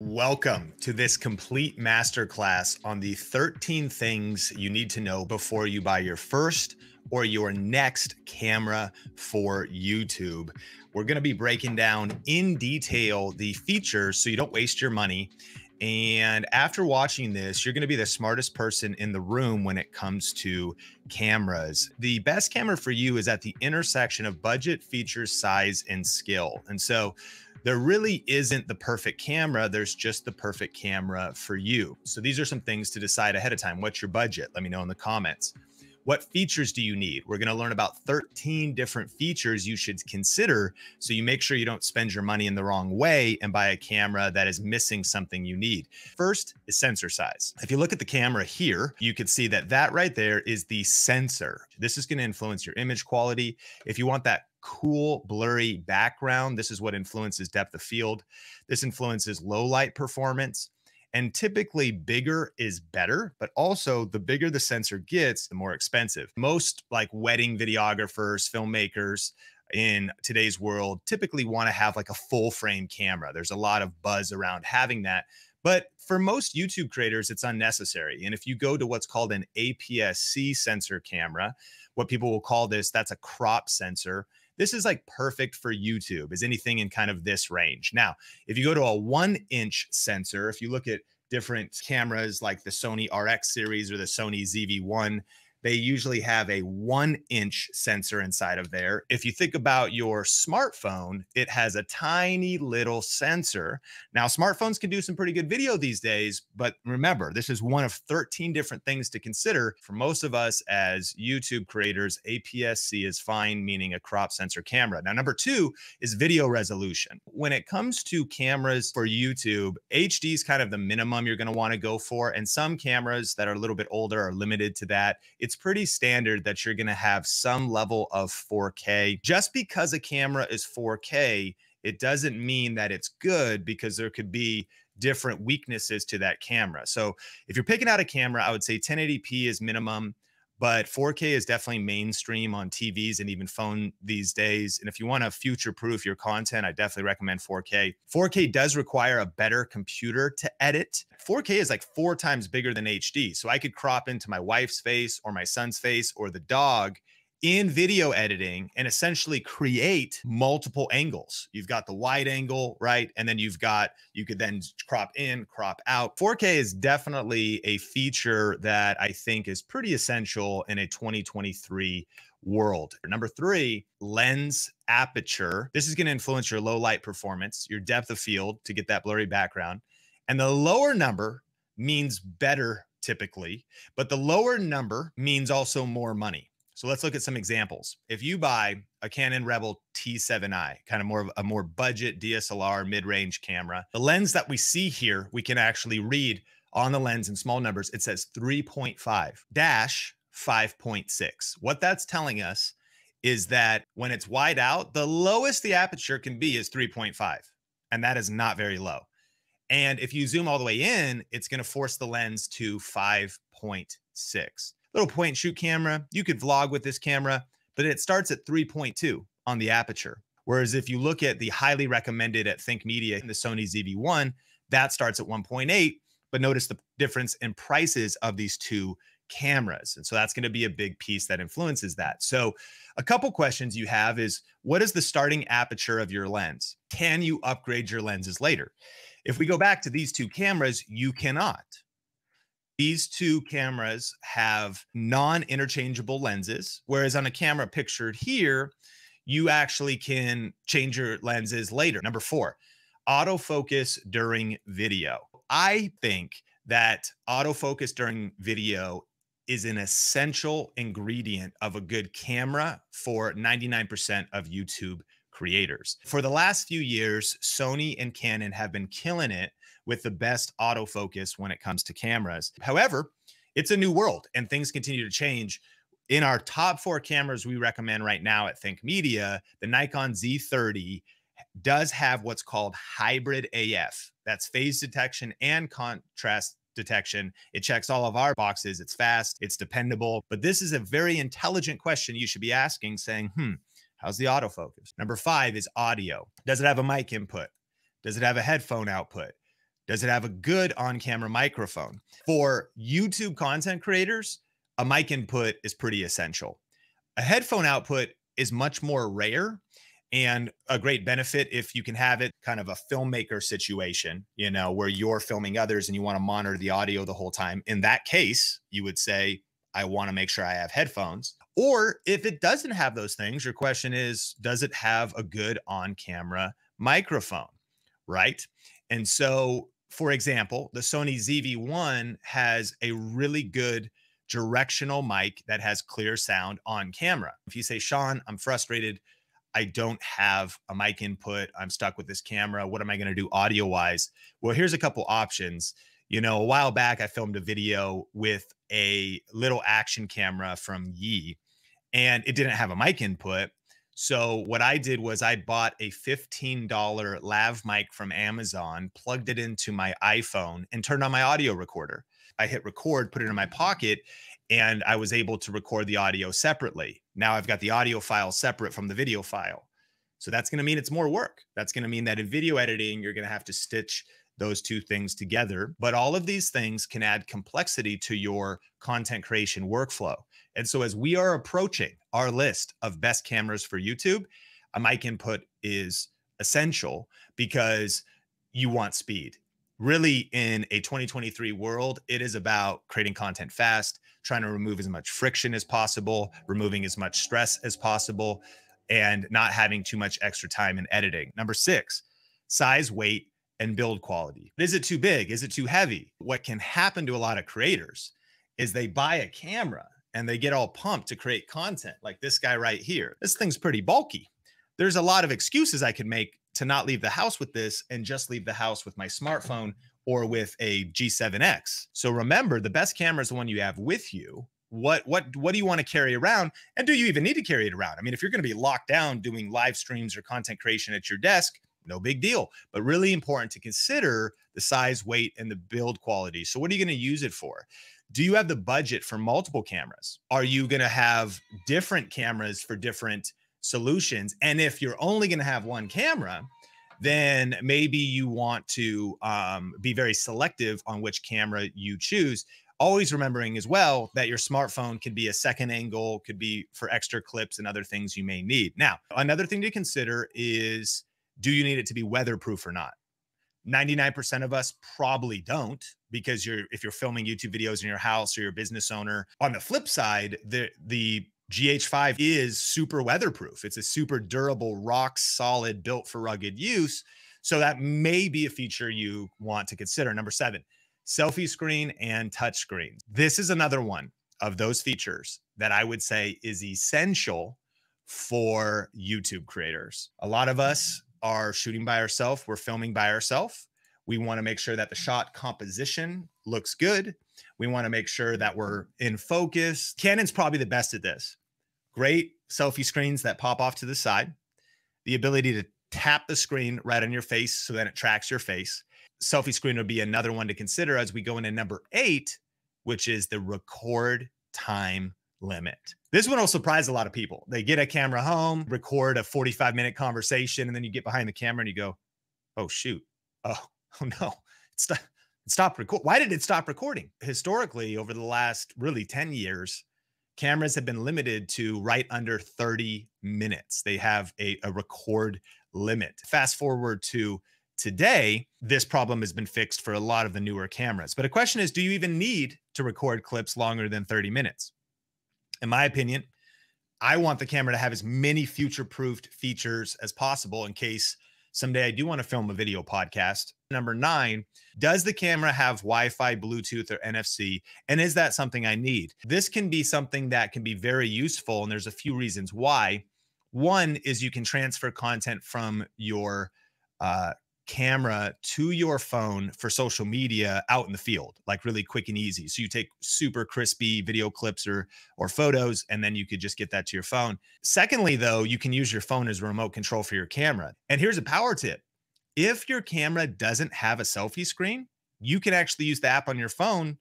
Welcome to this complete masterclass on the 13 things you need to know before you buy your first or your next camera for YouTube. We're going to be breaking down in detail the features so you don't waste your money. And after watching this, you're going to be the smartest person in the room when it comes to cameras. The best camera for you is at the intersection of budget, features, size, and skill. And so there really isn't the perfect camera. There's just the perfect camera for you. So these are some things to decide ahead of time. What's your budget? Let me know in the comments. What features do you need? We're going to learn about 13 different features you should consider so you make sure you don't spend your money in the wrong way and buy a camera that is missing something you need. First is sensor size. If you look at the camera here, you can see that that right there is the sensor. This is going to influence your image quality. If you want that cool, blurry background, this is what influences depth of field. This influences low light performance. And typically, bigger is better, but also the bigger the sensor gets, the more expensive. Most like wedding videographers, filmmakers, in today's world typically want to have like a full frame camera. There's a lot of buzz around having that. But for most YouTube creators, it's unnecessary. And if you go to what's called an APS C sensor camera, what people will call this, that's a crop sensor. This is like perfect for YouTube, is anything in kind of this range. Now, if you go to a one inch sensor, if you look at different cameras like the Sony RX series or the Sony ZV-1, they usually have a one inch sensor inside of there. If you think about your smartphone, it has a tiny little sensor. Now, smartphones can do some pretty good video these days, but remember, this is one of 13 different things to consider. For most of us as YouTube creators, APS-C is fine, meaning a crop sensor camera. Now, number two is video resolution. When it comes to cameras for YouTube, HD is kind of the minimum you're going to want to go for. And some cameras that are a little bit older are limited to that. It's it's pretty standard that you're going to have some level of 4K. Just because a camera is 4K, it doesn't mean that it's good because there could be different weaknesses to that camera. So if you're picking out a camera, I would say 1080p is minimum but 4K is definitely mainstream on TVs and even phone these days. And if you want to future proof your content, I definitely recommend 4K. 4K does require a better computer to edit. 4K is like four times bigger than HD. So I could crop into my wife's face or my son's face or the dog in video editing and essentially create multiple angles. You've got the wide angle, right? And then you've got, you could then crop in, crop out. 4K is definitely a feature that I think is pretty essential in a 2023 world. Number three, lens aperture. This is going to influence your low light performance, your depth of field to get that blurry background. And the lower number means better typically, but the lower number means also more money. So let's look at some examples. If you buy a Canon Rebel T7i, kind of more of a more budget DSLR mid-range camera, the lens that we see here, we can actually read on the lens in small numbers. It says 3.5 dash 5.6. What that's telling us is that when it's wide out, the lowest the aperture can be is 3.5, and that is not very low. And if you zoom all the way in, it's going to force the lens to 5.6 little point and shoot camera. You could vlog with this camera, but it starts at 3.2 on the aperture. Whereas if you look at the highly recommended at Think Media, in the Sony ZV-1, that starts at 1.8. But notice the difference in prices of these two cameras. And so that's going to be a big piece that influences that. So a couple questions you have is what is the starting aperture of your lens? Can you upgrade your lenses later? If we go back to these two cameras, you cannot. These two cameras have non interchangeable lenses, whereas on a camera pictured here, you actually can change your lenses later. Number four, autofocus during video. I think that autofocus during video is an essential ingredient of a good camera for 99% of YouTube creators. For the last few years, Sony and Canon have been killing it with the best autofocus when it comes to cameras. However, it's a new world and things continue to change. In our top four cameras we recommend right now at Think Media, the Nikon Z30 does have what's called hybrid AF. That's phase detection and contrast detection. It checks all of our boxes. It's fast, it's dependable. But this is a very intelligent question you should be asking, saying, hmm, how's the autofocus? Number five is audio. Does it have a mic input? Does it have a headphone output? Does it have a good on camera microphone? For YouTube content creators, a mic input is pretty essential. A headphone output is much more rare and a great benefit if you can have it kind of a filmmaker situation, you know, where you're filming others and you want to monitor the audio the whole time. In that case, you would say, I want to make sure I have headphones. Or if it doesn't have those things, your question is, does it have a good on camera microphone? Right. And so, for example, the Sony ZV1 has a really good directional mic that has clear sound on camera. If you say, Sean, I'm frustrated I don't have a mic input. I'm stuck with this camera. What am I going to do audio wise? Well, here's a couple options. You know, a while back, I filmed a video with a little action camera from Yi, and it didn't have a mic input. So what I did was I bought a $15 lav mic from Amazon, plugged it into my iPhone, and turned on my audio recorder. I hit record, put it in my pocket, and I was able to record the audio separately. Now I've got the audio file separate from the video file. So that's going to mean it's more work. That's going to mean that in video editing, you're going to have to stitch those two things together. But all of these things can add complexity to your content creation workflow. And so as we are approaching our list of best cameras for YouTube, a mic input is essential because you want speed really in a 2023 world, it is about creating content fast, trying to remove as much friction as possible, removing as much stress as possible, and not having too much extra time in editing. Number six, size, weight, and build quality. Is it too big? Is it too heavy? What can happen to a lot of creators is they buy a camera and they get all pumped to create content like this guy right here. This thing's pretty bulky. There's a lot of excuses I could make to not leave the house with this and just leave the house with my smartphone or with a G7X. So remember, the best camera is the one you have with you. What what what do you want to carry around and do you even need to carry it around? I mean, if you're going to be locked down doing live streams or content creation at your desk, no big deal, but really important to consider the size, weight and the build quality. So what are you going to use it for? Do you have the budget for multiple cameras? Are you going to have different cameras for different solutions. And if you're only going to have one camera, then maybe you want to um, be very selective on which camera you choose. Always remembering as well that your smartphone could be a second angle, could be for extra clips and other things you may need. Now, another thing to consider is do you need it to be weatherproof or not? 99% of us probably don't because you're if you're filming YouTube videos in your house or you're a business owner. On the flip side, the the GH5 is super weatherproof. It's a super durable, rock solid, built for rugged use. So that may be a feature you want to consider. Number seven, selfie screen and touch screen. This is another one of those features that I would say is essential for YouTube creators. A lot of us are shooting by ourselves, we're filming by ourselves. We want to make sure that the shot composition looks good. We want to make sure that we're in focus. Canon's probably the best at this. Great selfie screens that pop off to the side, the ability to tap the screen right on your face so that it tracks your face. Selfie screen would be another one to consider as we go into number eight, which is the record time limit. This one will surprise a lot of people. They get a camera home, record a 45 minute conversation, and then you get behind the camera and you go, oh, shoot. Oh, oh no. It's stopped record. Why did it stop recording? Historically, over the last really 10 years, cameras have been limited to right under 30 minutes. They have a, a record limit. Fast forward to today, this problem has been fixed for a lot of the newer cameras. But a question is, do you even need to record clips longer than 30 minutes? In my opinion, I want the camera to have as many future proofed features as possible in case someday I do want to film a video podcast. Number nine, does the camera have Wi Fi, Bluetooth, or NFC? And is that something I need? This can be something that can be very useful. And there's a few reasons why. One is you can transfer content from your uh, camera to your phone for social media out in the field like really quick and easy so you take super crispy video clips or or photos and then you could just get that to your phone secondly though you can use your phone as a remote control for your camera and here's a power tip if your camera doesn't have a selfie screen you can actually use the app on your phone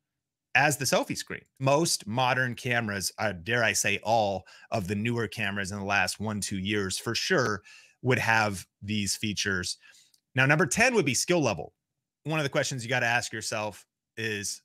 as the selfie screen. Most modern cameras, uh, dare I say, all of the newer cameras in the last one, two years for sure would have these features. Now, number 10 would be skill level. one of the questions you got to ask yourself is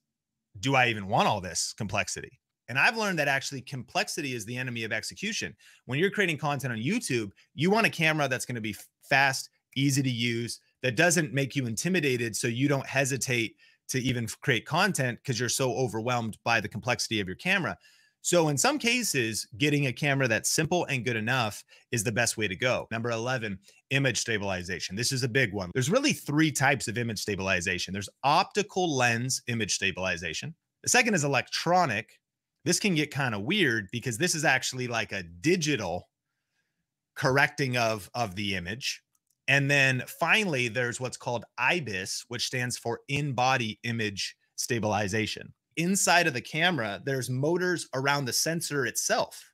do I even want all this complexity? And I've learned that actually complexity is the enemy of execution. When you're creating content on YouTube, you want a camera that's going to be fast, easy to use, that doesn't make you intimidated so you don't hesitate to even create content because you're so overwhelmed by the complexity of your camera. So, in some cases, getting a camera that's simple and good enough is the best way to go. Number 11, image stabilization. This is a big one. There's really three types of image stabilization there's optical lens image stabilization, the second is electronic. This can get kind of weird because this is actually like a digital correcting of, of the image. And then finally, there's what's called IBIS, which stands for in body image stabilization inside of the camera, there's motors around the sensor itself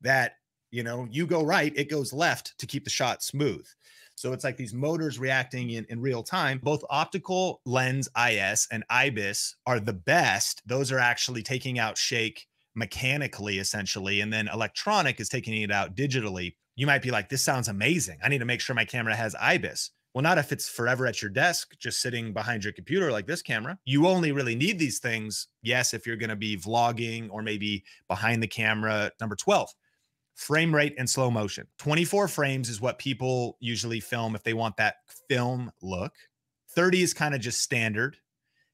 that, you know, you go right, it goes left to keep the shot smooth. So it's like these motors reacting in, in real time. Both optical lens IS and IBIS are the best. Those are actually taking out shake mechanically, essentially. And then electronic is taking it out digitally. You might be like, this sounds amazing. I need to make sure my camera has IBIS. Well, not if it's forever at your desk, just sitting behind your computer like this camera. You only really need these things, yes, if you're going to be vlogging or maybe behind the camera. Number 12, frame rate and slow motion. 24 frames is what people usually film if they want that film look. 30 is kind of just standard.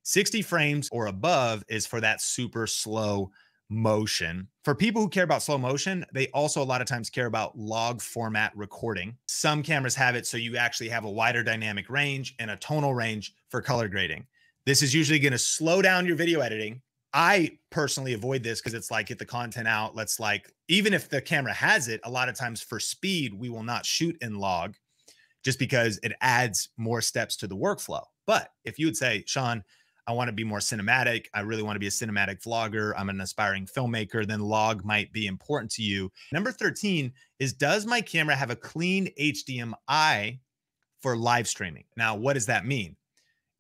60 frames or above is for that super slow motion. For people who care about slow motion, they also a lot of times care about log format recording. Some cameras have it so you actually have a wider dynamic range and a tonal range for color grading. This is usually going to slow down your video editing. I personally avoid this because it's like get the content out. Let's like, even if the camera has it, a lot of times for speed, we will not shoot in log just because it adds more steps to the workflow. But if you would say, Sean, I want to be more cinematic. I really want to be a cinematic vlogger. I'm an aspiring filmmaker. Then log might be important to you. Number 13 is Does my camera have a clean HDMI for live streaming? Now, what does that mean?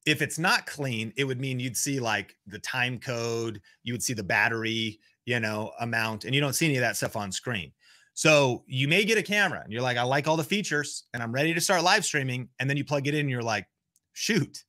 If it's not clean, it would mean you'd see like the time code, you would see the battery, you know, amount, and you don't see any of that stuff on screen. So you may get a camera and you're like, I like all the features and I'm ready to start live streaming. And then you plug it in and you're like, shoot,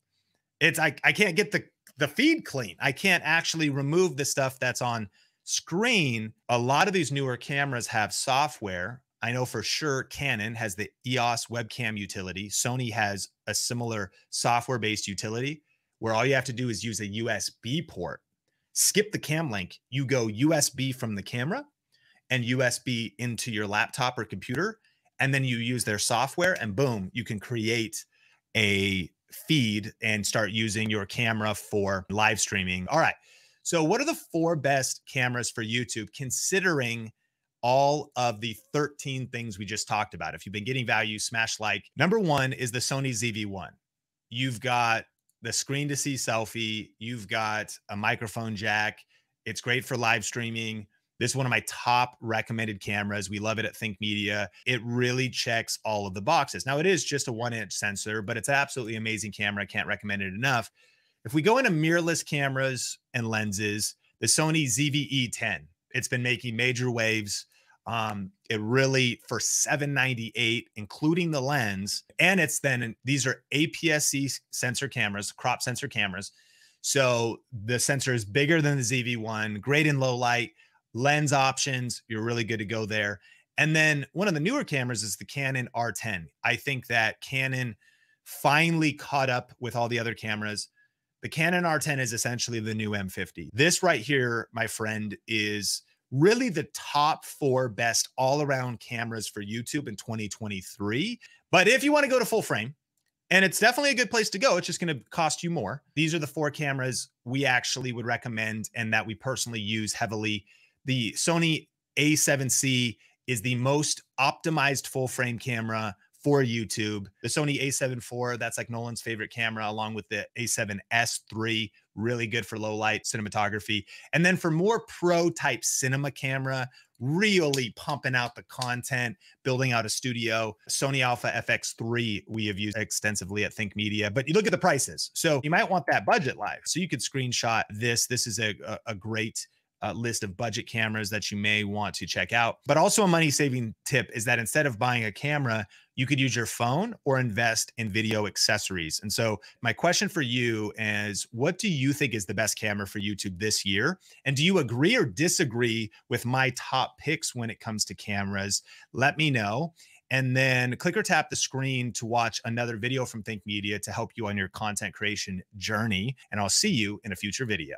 it's I, I can't get the the feed clean. I can't actually remove the stuff that's on screen. A lot of these newer cameras have software. I know for sure Canon has the EOS webcam utility. Sony has a similar software based utility where all you have to do is use a USB port. Skip the cam link. You go USB from the camera and USB into your laptop or computer. And then you use their software, and boom, you can create a feed and start using your camera for live streaming. All right. So, what are the four best cameras for YouTube considering all of the 13 things we just talked about? If you've been getting value, smash like. Number one is the Sony ZV-1. You've got the screen to see selfie, you've got a microphone jack. It's great for live streaming. This is one of my top recommended cameras. We love it at Think Media. It really checks all of the boxes. Now, it is just a one inch sensor, but it's absolutely amazing camera. I can't recommend it enough. If we go into mirrorless cameras and lenses, the Sony ZV-E10, it's been making major waves. Um, it really for 798, including the lens, and it's then these are APS-C sensor cameras, crop sensor cameras. So the sensor is bigger than the ZV1, great in low light lens options, you're really good to go there. And then one of the newer cameras is the Canon R10. I think that Canon finally caught up with all the other cameras. The Canon R10 is essentially the new M50. This right here, my friend, is really the top four best all around cameras for YouTube in 2023. But if you want to go to full frame, and it's definitely a good place to go. It's just going to cost you more. These are the four cameras we actually would recommend and that we personally use heavily the Sony A7C is the most optimized full frame camera for YouTube. The Sony A7 IV, that's like Nolan's favorite camera, along with the A7S III, really good for low light cinematography. And then for more pro type cinema camera, really pumping out the content, building out a studio. Sony Alpha FX3 we have used extensively at Think Media, but you look at the prices. So you might want that budget live. So you could screenshot this. This is a, a, a great uh, list of budget cameras that you may want to check out. But also, a money saving tip is that instead of buying a camera, you could use your phone or invest in video accessories. And so, my question for you is what do you think is the best camera for YouTube this year? And do you agree or disagree with my top picks when it comes to cameras? Let me know. And then click or tap the screen to watch another video from Think Media to help you on your content creation journey. And I'll see you in a future video.